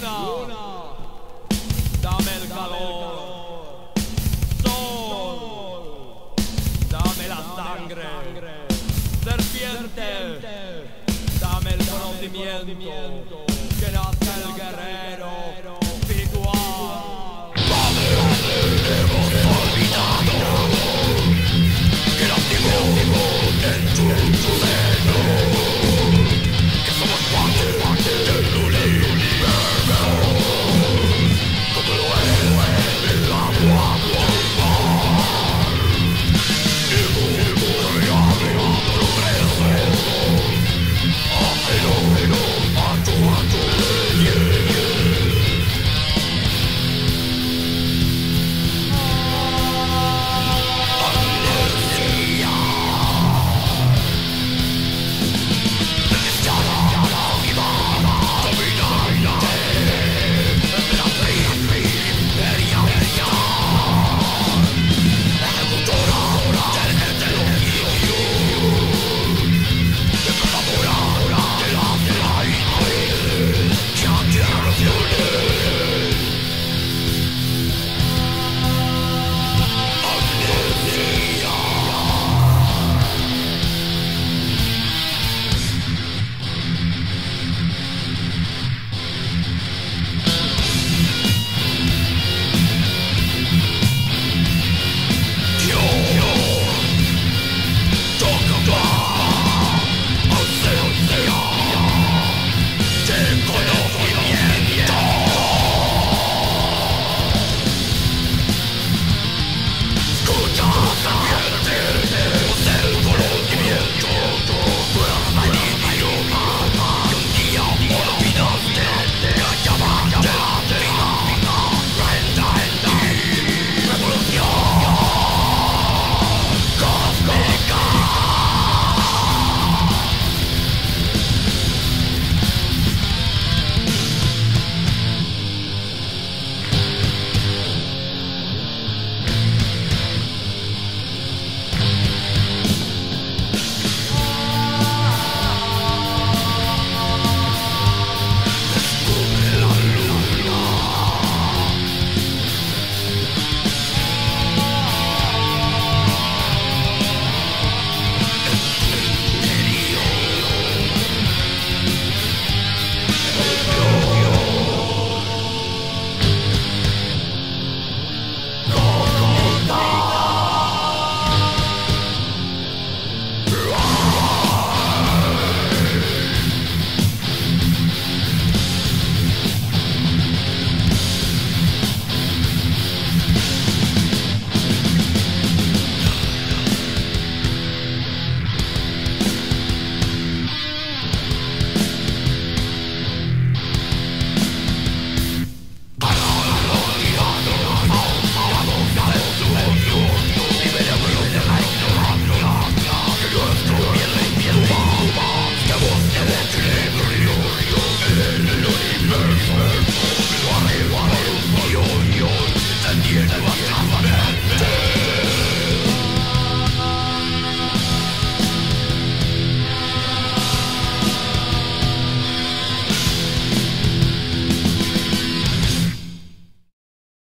Luna. Luna. Dame el calor. Sol. Dame la sangre. Serpiente. Dame el conocimiento. Que nazca el guerrero.